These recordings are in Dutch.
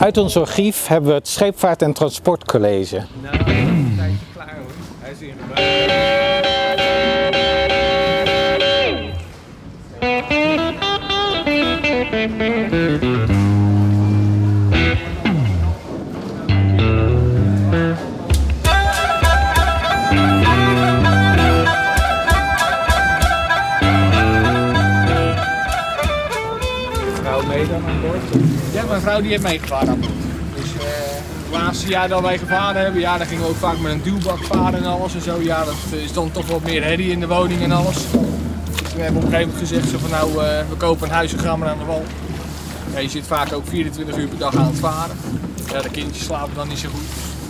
Uit ons archief hebben we het Scheepvaart- en Transportcollege. Nou, hij is klaar hoor. Hij in. Ja, mijn vrouw die heeft meegevaren aan boord. Dus eh, het laatste jaar dat wij gevaren hebben, ja, dan gingen we ook vaak met een duwbak varen en alles en zo. Ja, dat is dan toch wat meer herrie in de woning en alles. Dus we hebben op een gegeven moment gezegd zo van nou, eh, we kopen een huis en gaan aan de wal. Ja, je zit vaak ook 24 uur per dag aan het varen. Ja, de kindjes slapen dan niet zo goed.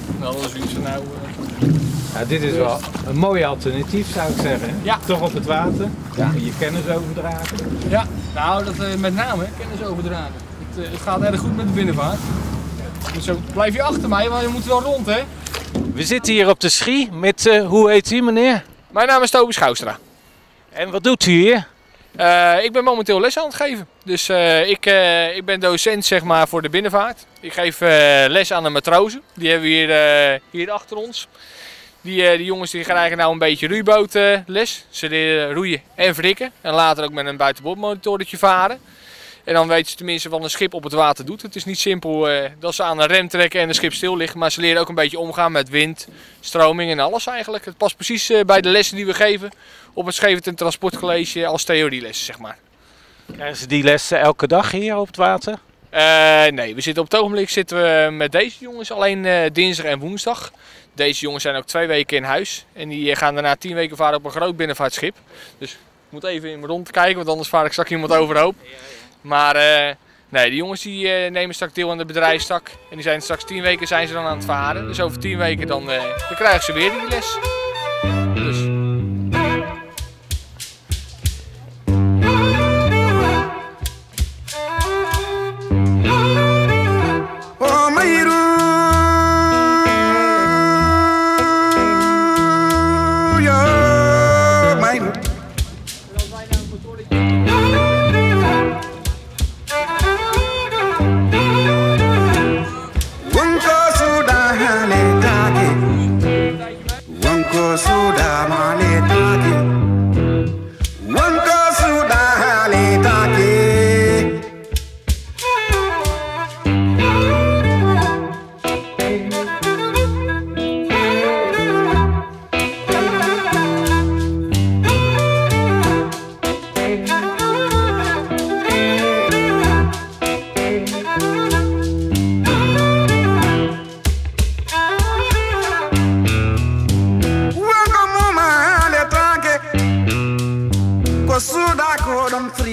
Van nou, eh, Ja, dit is wel een mooi alternatief zou ik zeggen. Ja. Toch op het water. Ja. Je kennis overdragen. ja, nou dat eh, met name kennis overdragen. Het, eh, het gaat erg goed met de binnenvaart. Dus zo blijf je achter mij, want je moet wel rond hè. We zitten hier op de Schie met, eh, hoe heet u meneer? Mijn naam is Toby Schouwstra. En wat doet u hier? Eh, ik ben momenteel les aan het geven. Dus eh, ik, eh, ik ben docent zeg maar, voor de binnenvaart. Ik geef eh, les aan de matrozen. Die hebben we hier, eh, hier achter ons. Die, eh, die jongens die krijgen nou een beetje roeibootles. Ze leren roeien en wrikken. En later ook met een buitenboordmonitoretje varen. En dan weten ze tenminste wat een schip op het water doet. Het is niet simpel eh, dat ze aan een rem trekken en een schip stil ligt. Maar ze leren ook een beetje omgaan met wind, stroming en alles eigenlijk. Het past precies eh, bij de lessen die we geven op het en Transportcollege als theorielessen, zeg maar. Krijgen ze die lessen elke dag hier op het water? Eh, nee, we zitten op het ogenblik zitten we met deze jongens alleen eh, dinsdag en woensdag. Deze jongens zijn ook twee weken in huis. En die eh, gaan daarna tien weken varen op een groot binnenvaartschip. Dus ik moet even in mijn rond kijken, want anders vaar ik straks iemand overhoop. Maar eh, nee, die jongens die nemen straks deel aan de bedrijfstak. En die zijn straks tien weken zijn ze dan aan het varen. Dus over tien weken dan, dan krijgen ze weer die les. Dus majority.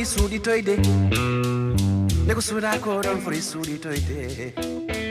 suri toide ne ko suda ko don furi suri toide.